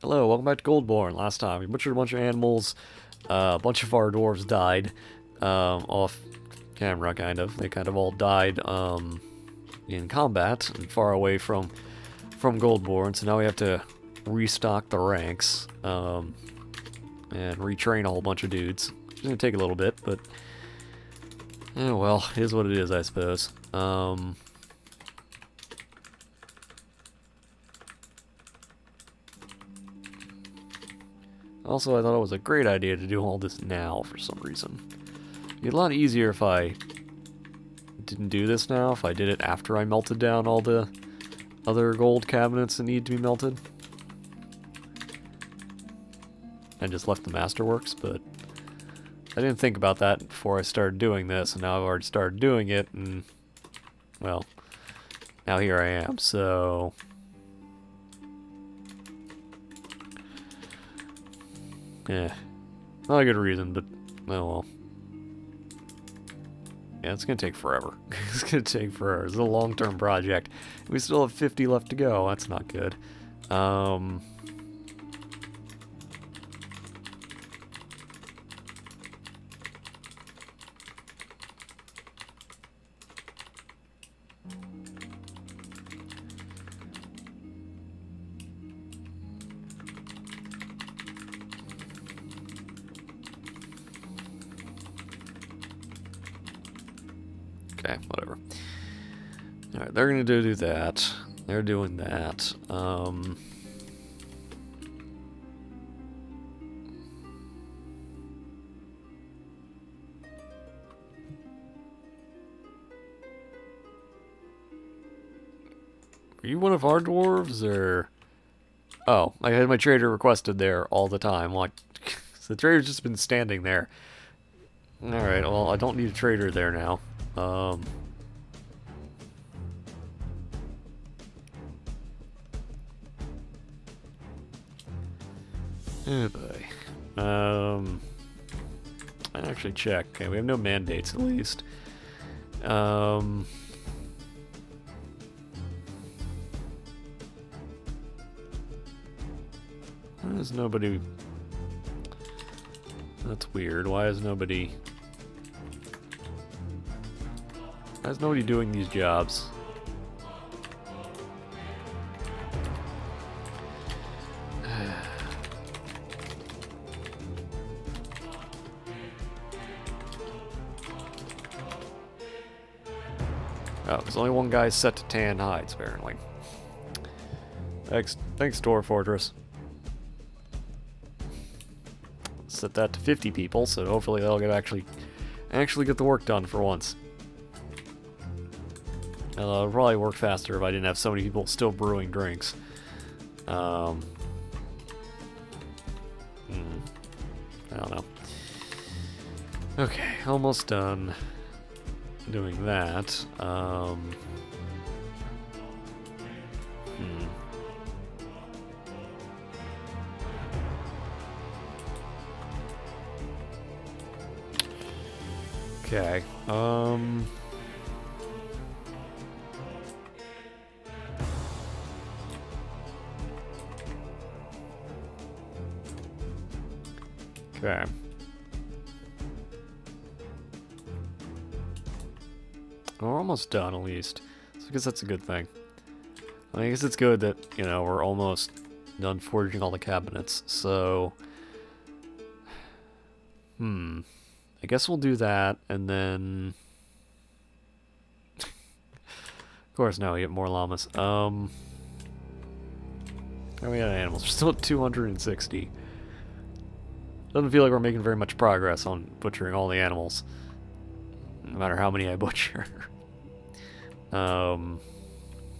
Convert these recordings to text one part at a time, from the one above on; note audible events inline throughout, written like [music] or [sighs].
Hello, welcome back to Goldborn. Last time we butchered a bunch of animals, uh, a bunch of our dwarves died, um, off camera kind of. They kind of all died um, in combat and far away from from Goldborn, so now we have to restock the ranks um, and retrain a whole bunch of dudes. It's gonna take a little bit, but eh, well, it is what it is, I suppose. Um, Also, I thought it was a great idea to do all this now for some reason. It'd be a lot easier if I didn't do this now, if I did it after I melted down all the other gold cabinets that need to be melted. And just left the masterworks, but I didn't think about that before I started doing this, and now I've already started doing it, and, well, now here I am, so... Yeah. Not a good reason, but oh well. Yeah, it's gonna take forever. [laughs] it's gonna take forever. It's a long-term project. We still have 50 left to go. That's not good. Um... Okay, whatever. Alright, they're gonna do, do that. They're doing that. Um... Are you one of our dwarves, or... Oh, I had my trader requested there all the time. Like, [laughs] the trader's just been standing there. Alright, well, I don't need a trader there now. Um... Oh boy. Um... I actually check. Okay, we have no mandates at least. Um... Why is nobody... That's weird. Why is nobody... Why is nobody doing these jobs? [sighs] Oh, there's only one guy set to tan hides, apparently. Thanks, thanks, Dwarf Fortress. Set that to 50 people, so hopefully they'll get actually, actually get the work done for once. And it'll probably work faster if I didn't have so many people still brewing drinks. Um, hmm, I don't know. Okay, almost done doing that. Um, hmm. Okay. Um. Okay. We're almost done, at least. So I guess that's a good thing. I guess it's good that, you know, we're almost done forging all the cabinets, so... Hmm. I guess we'll do that, and then... [laughs] of course, now we get more llamas. Um... How many animals? We're still at 260. Doesn't feel like we're making very much progress on butchering all the animals. No matter how many I butcher. [laughs] um...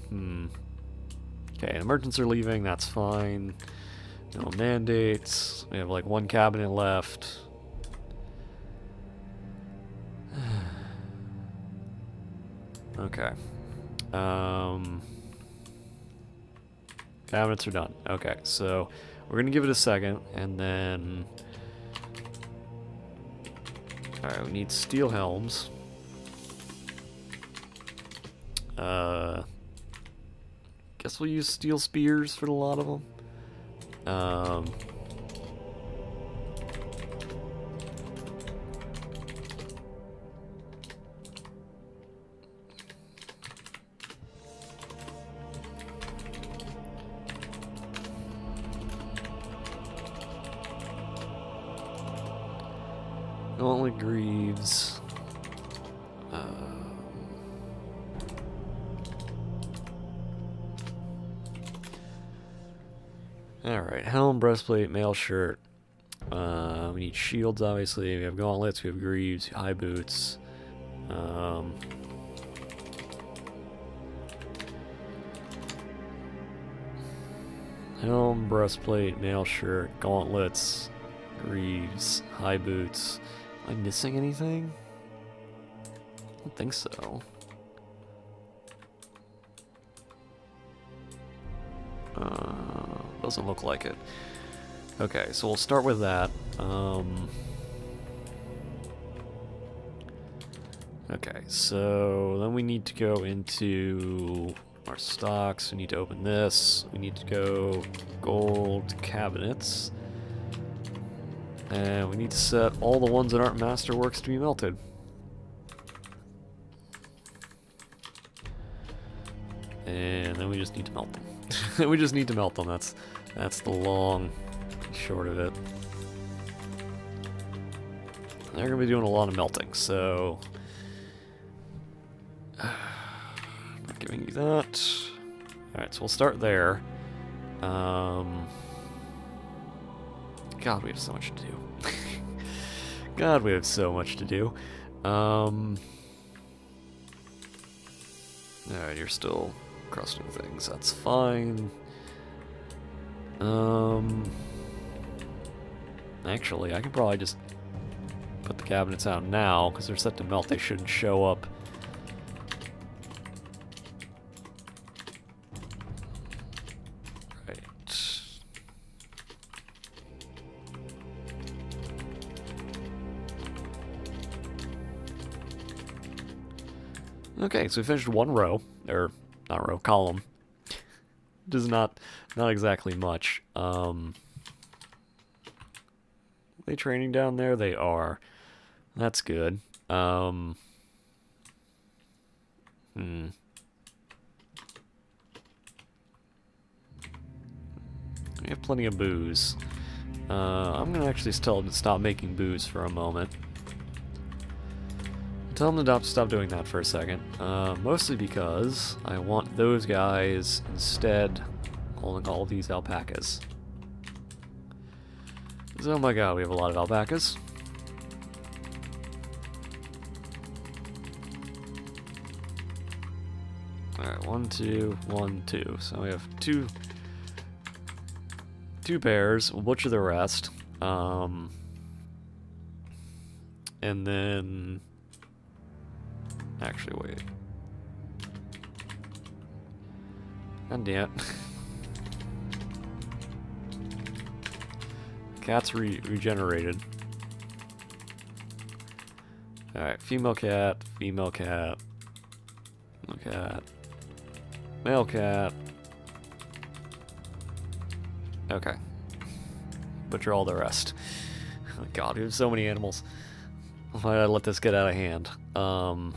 Hmm... Okay, merchants are leaving, that's fine. No mandates. We have like one cabinet left. [sighs] okay. Um, cabinets are done. Okay, so we're gonna give it a second, and then. Alright, we need steel helms. Uh, guess we'll use steel spears for a lot of them. Um, Um, Alright, helm, breastplate, mail shirt. Uh, we need shields, obviously. We have gauntlets, we have greaves, high boots. Um, helm, breastplate, mail shirt, gauntlets, greaves, high boots. Am I missing anything? Don't think so. Uh, doesn't look like it. Okay, so we'll start with that. Um, okay, so then we need to go into our stocks. We need to open this. We need to go gold cabinets. And we need to set all the ones that aren't masterworks to be melted. And then we just need to melt them. [laughs] we just need to melt them. That's that's the long short of it. They're gonna be doing a lot of melting, so not [sighs] giving you that. Alright, so we'll start there. Um God, we have so much to do. [laughs] God, we have so much to do. Um, Alright, you're still crusting things. That's fine. Um, actually, I can probably just put the cabinets out now, because they're set to melt. They shouldn't show up Okay, so we finished one row, or not row, column. [laughs] Is not not exactly much. Um, they training down there? They are. That's good. Um, hmm. We have plenty of booze. Uh, I'm gonna actually to stop making booze for a moment. Tell them to stop doing that for a second. Uh, mostly because I want those guys instead holding all these alpacas. Oh my god, we have a lot of alpacas. Alright, one, two, one, two. So we have two two pairs. We'll butcher the rest. Um, and then Actually, wait. Damn it. [laughs] Cat's re regenerated. Alright, female cat, female cat, male cat, male cat. Okay. Butcher all the rest. [laughs] God, we have so many animals. Why did I let this get out of hand? Um...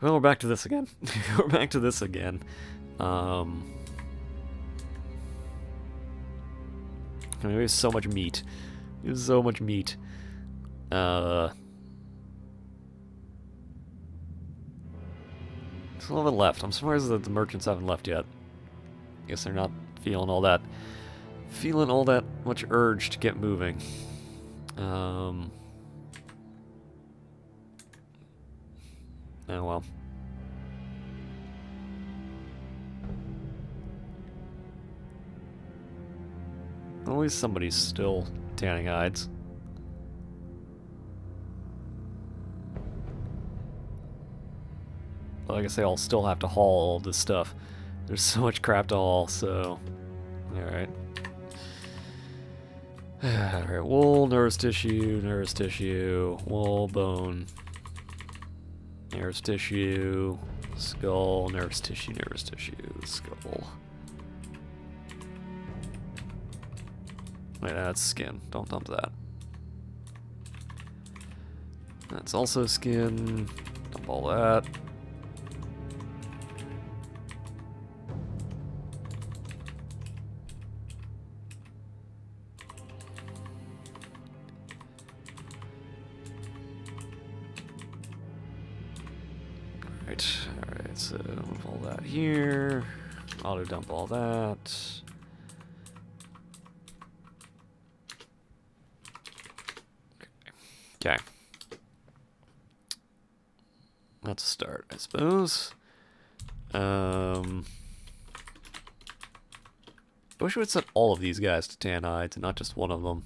Well, we're back to this again. [laughs] we're back to this again. Um, I mean, there's so much meat. There's so much meat. Uh, there's a little bit left. I'm surprised that the merchants haven't left yet. I Guess they're not feeling all that, feeling all that much urge to get moving. Um, Oh well. At least somebody's still tanning hides. Like I say, I'll still have to haul all this stuff. There's so much crap to haul, so... Alright. [sighs] Alright, wool, nervous tissue, nervous tissue, wool, bone, Nervous tissue, skull, nervous tissue, nervous tissue, skull. Wait, that's skin. Don't dump that. That's also skin. Dump all that. Here. Auto dump all that. Okay. Let's start, I suppose. Um, I wish we would set all of these guys to tan hides and not just one of them.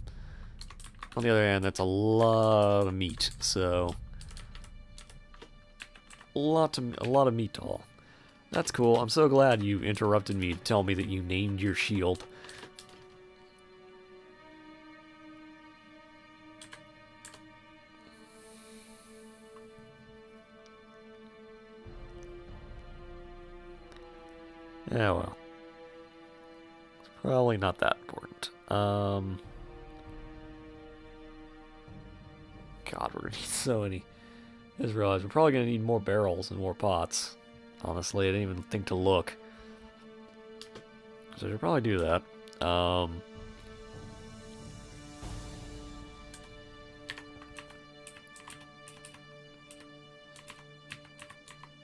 On the other hand, that's a lot of meat, so a lot of a lot of meat to haul. That's cool. I'm so glad you interrupted me to tell me that you named your shield. Yeah, well. It's probably not that important. Um, God, we're gonna need so many. I just realized we're probably gonna need more barrels and more pots. Honestly, I didn't even think to look. So I should probably do that. Um,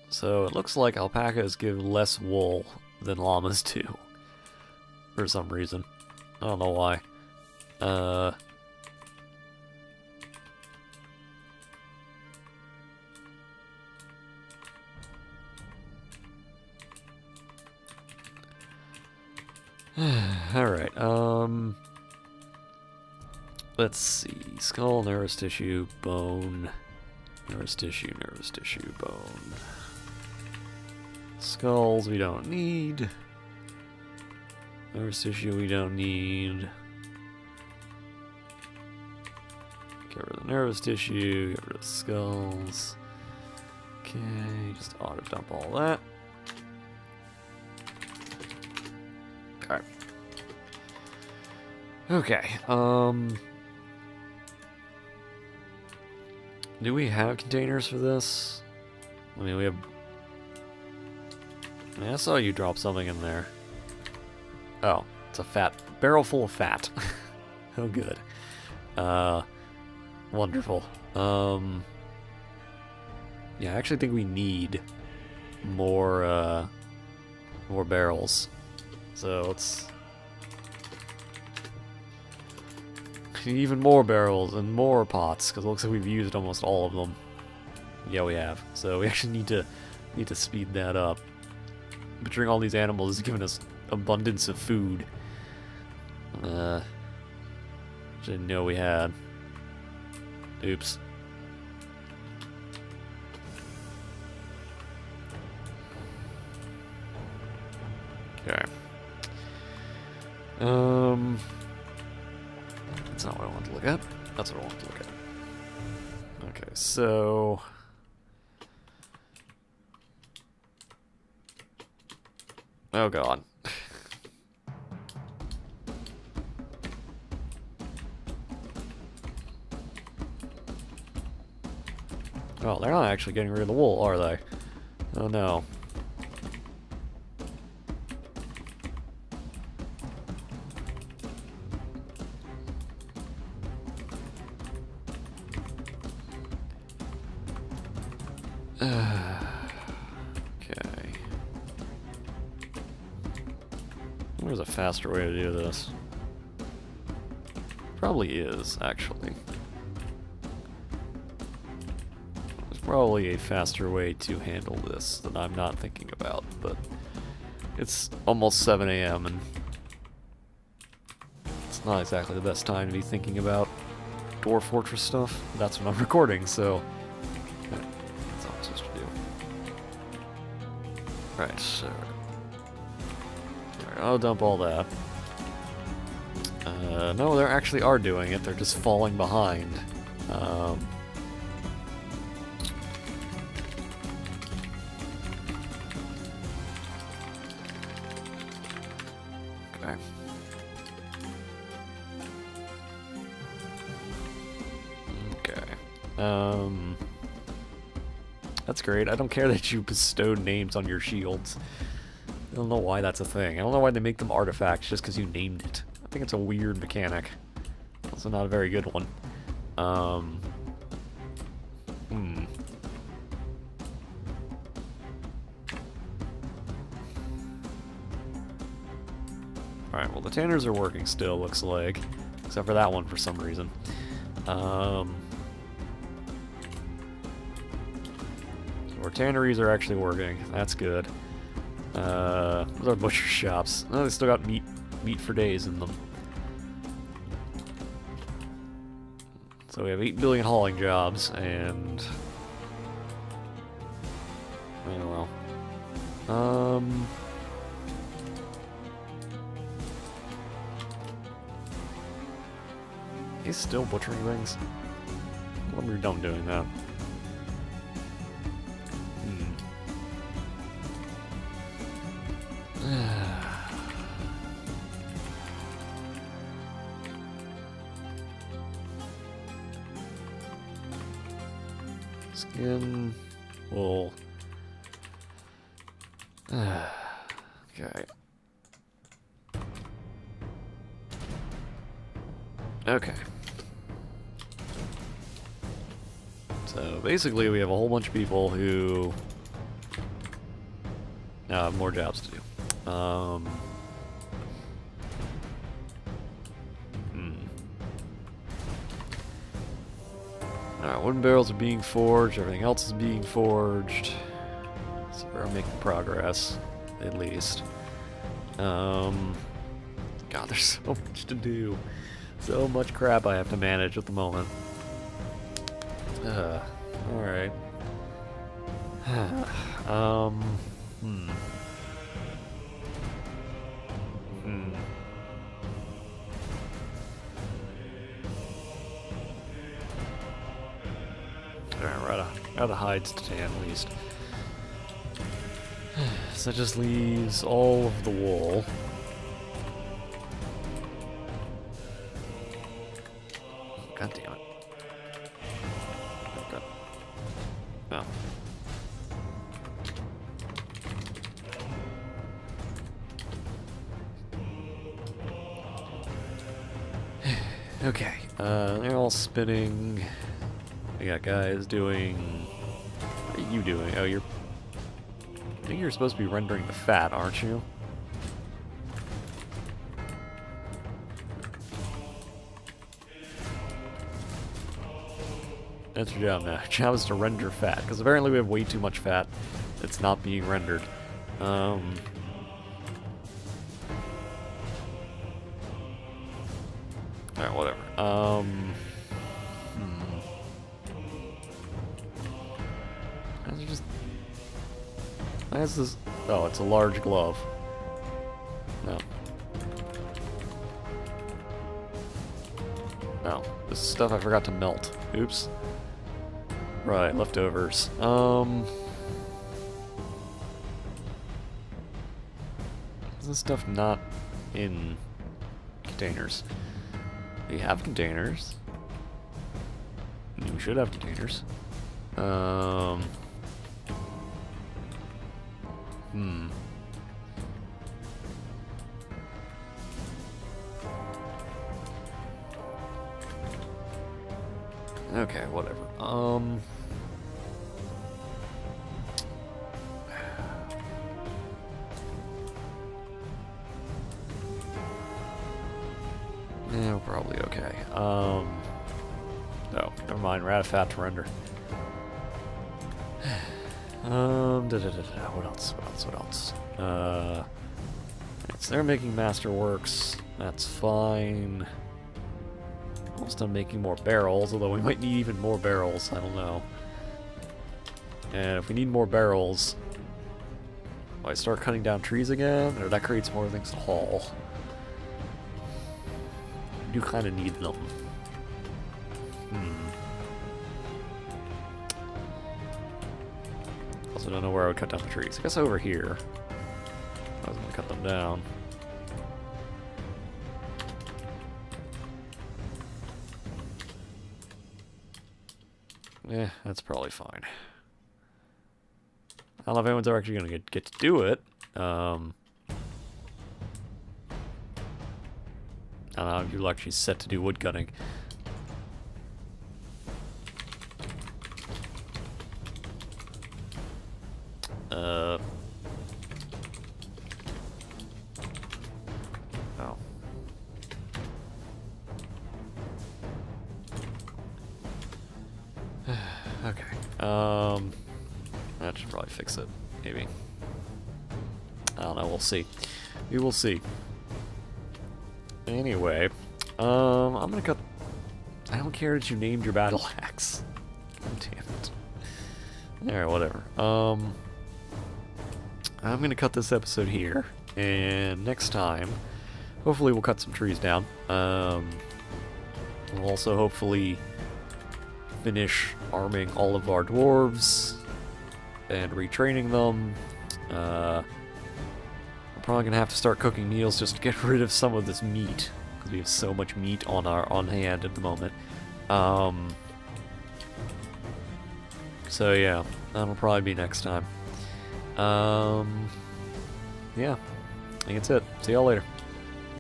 so it looks like alpacas give less wool than llamas [laughs] do. For some reason. I don't know why. Uh... [sighs] Alright, um... Let's see. Skull, nervous tissue, bone... Nervous tissue, nervous tissue, bone... Skulls we don't need. Nervous tissue we don't need. Get rid of the nervous tissue, get rid of the skulls. Okay, just auto dump all that. Okay, um... Do we have containers for this? I mean, we have I saw you drop something in there. Oh, it's a fat barrel full of fat. [laughs] oh, good. Uh, wonderful. Um, yeah, I actually think we need more uh, more barrels. So let's even more barrels and more pots because it looks like we've used almost all of them. Yeah, we have. So we [laughs] actually need to need to speed that up butchering all these animals has given us abundance of food. Uh, i didn't know we had. Oops. Okay. Um, that's not what I want to look at. That's what I want to look at. Okay, so Oh god. [laughs] Oh, they're not actually getting rid of the wool, are they? Oh no. [sighs] faster way to do this. Probably is, actually. There's probably a faster way to handle this that I'm not thinking about, but it's almost 7 a.m. and it's not exactly the best time to be thinking about Dwarf Fortress stuff. That's when I'm [laughs] recording, so So sir. I'll dump all that. Uh, no, they actually are doing it. They're just falling behind. Um, okay. Okay. Um, that's great. I don't care that you bestowed names on your shields. I don't know why that's a thing. I don't know why they make them artifacts just because you named it. I think it's a weird mechanic. Also not a very good one. Um, hmm. Alright, well the tanners are working still, looks like. Except for that one for some reason. Um, our tanneries are actually working. That's good. Uh, those are butcher [laughs] shops. Oh, they still got meat, meat for days in them. So we have 8 billion hauling jobs, and... Oh well. Um... He's still butchering things. When we're done doing that. Skin wool. [sighs] okay. Okay. So basically we have a whole bunch of people who now have more jobs to do. Um, Alright, wooden barrels are being forged, everything else is being forged. So we're making progress, at least. Um, God, [laughs] there's so much to do. So much crap I have to manage at the moment. Uh, alright. [sighs] um, hmm. Out of, hides today, at least. [sighs] So that just leaves all of the wool. God damn it. Okay. Oh. [sighs] okay, uh, they're all spinning. We got guys doing... What are you doing? Oh, you're... I think you're supposed to be rendering the fat, aren't you? That's your job now. [laughs] Your job is to render fat, because apparently we have way too much fat that's not being rendered. Um, Alright, whatever. Um, Is this... Oh, it's a large glove. No. No, this stuff I forgot to melt. Oops. Right, leftovers. Um... Is this stuff not in containers? We have containers. We should have containers. Um... Hmm. Okay, whatever. Um... [sighs] Yeah, probably okay. Um... No, never mind. We're out of fat to render. Um, da, da, da, what else? What else? What else? Uh, so they're making Masterworks. That's fine. Almost done making more barrels, although we might need even more barrels. I don't know. And if we need more barrels, I start cutting down trees again, or that creates more things to haul? We do kind of need them. Also don't know where I would cut down the trees. I guess over here. I was gonna cut them down. Yeah, that's probably fine. I don't know if anyone's actually to get, get to do it. Um, I don't know if you're actually set to do wood cutting. Uh... Oh. [sighs] okay. Um, that should probably fix it. Maybe. I don't know. We'll see. We will see. Anyway, um, I'm gonna cut. I don't care that you named your battle [laughs] axe. God damn it. Alright, whatever. Um, I'm gonna cut this episode here, and next time, hopefully we'll cut some trees down. Um, we'll also hopefully finish arming all of our dwarves and retraining them. Uh, I'm probably gonna have to start cooking meals just to get [laughs] rid of some of this meat because we have so much meat on our on hand at the moment. Um, so yeah, that'll probably be next time. Um, yeah, I think that's it. See y'all later.